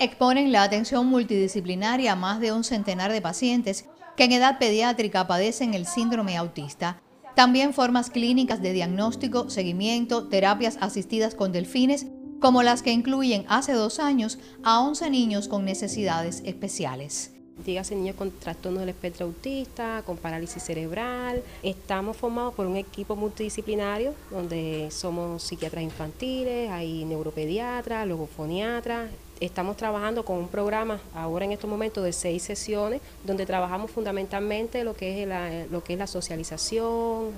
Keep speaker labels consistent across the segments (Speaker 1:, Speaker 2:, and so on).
Speaker 1: exponen la atención multidisciplinaria a más de un centenar de pacientes que en edad pediátrica padecen el síndrome autista. También formas clínicas de diagnóstico, seguimiento, terapias asistidas con delfines, como las que incluyen hace dos años a 11 niños con necesidades especiales.
Speaker 2: Dígase niños con trastornos del espectro autista, con parálisis cerebral. Estamos formados por un equipo multidisciplinario donde somos psiquiatras infantiles, hay neuropediatras, logofoniatras, Estamos trabajando con un programa ahora en estos momentos de seis sesiones donde trabajamos fundamentalmente lo que es la, lo que es la socialización,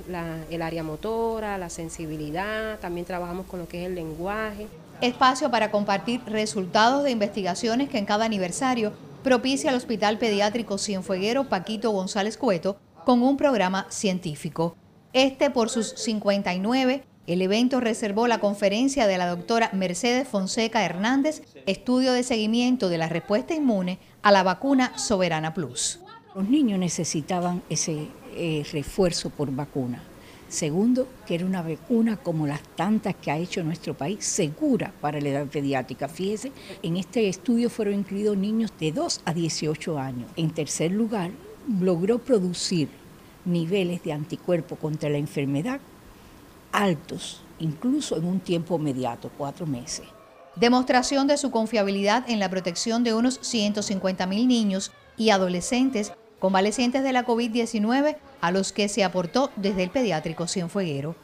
Speaker 2: el área motora, la sensibilidad, también trabajamos con lo que es el lenguaje.
Speaker 1: Espacio para compartir resultados de investigaciones que en cada aniversario propicia el Hospital Pediátrico Cienfueguero Paquito González Cueto con un programa científico. Este por sus 59 el evento reservó la conferencia de la doctora Mercedes Fonseca Hernández, estudio de seguimiento de la respuesta inmune a la vacuna Soberana Plus.
Speaker 3: Los niños necesitaban ese eh, refuerzo por vacuna. Segundo, que era una vacuna como las tantas que ha hecho nuestro país, segura para la edad pediátrica. Fíjese, en este estudio fueron incluidos niños de 2 a 18 años. En tercer lugar, logró producir niveles de anticuerpo contra la enfermedad altos, incluso en un tiempo inmediato, cuatro meses.
Speaker 1: Demostración de su confiabilidad en la protección de unos 150 mil niños y adolescentes convalecientes de la COVID-19 a los que se aportó desde el pediátrico Cienfueguero.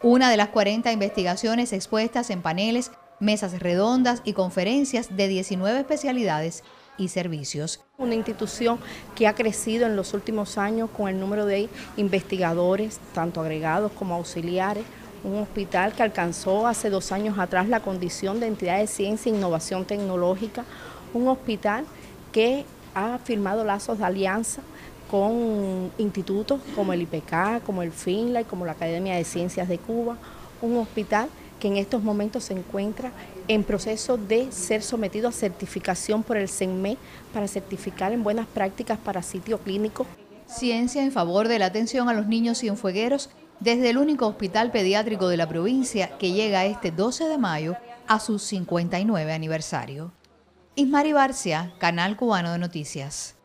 Speaker 1: Una de las 40 investigaciones expuestas en paneles, mesas redondas y conferencias de 19 especialidades y servicios.
Speaker 4: Una institución que ha crecido en los últimos años con el número de investigadores, tanto agregados como auxiliares, un hospital que alcanzó hace dos años atrás la condición de entidad de ciencia e innovación tecnológica, un hospital que ha firmado lazos de alianza con institutos como el IPK, como el FINLA y como la Academia de Ciencias de Cuba, un hospital que en estos momentos se encuentra en proceso de ser sometido a certificación por el CENME para certificar en buenas prácticas para sitio clínico.
Speaker 1: Ciencia en favor de la atención a los niños cienfuegueros desde el único hospital pediátrico de la provincia que llega este 12 de mayo a su 59 aniversario. Ismari Barcia, Canal Cubano de Noticias.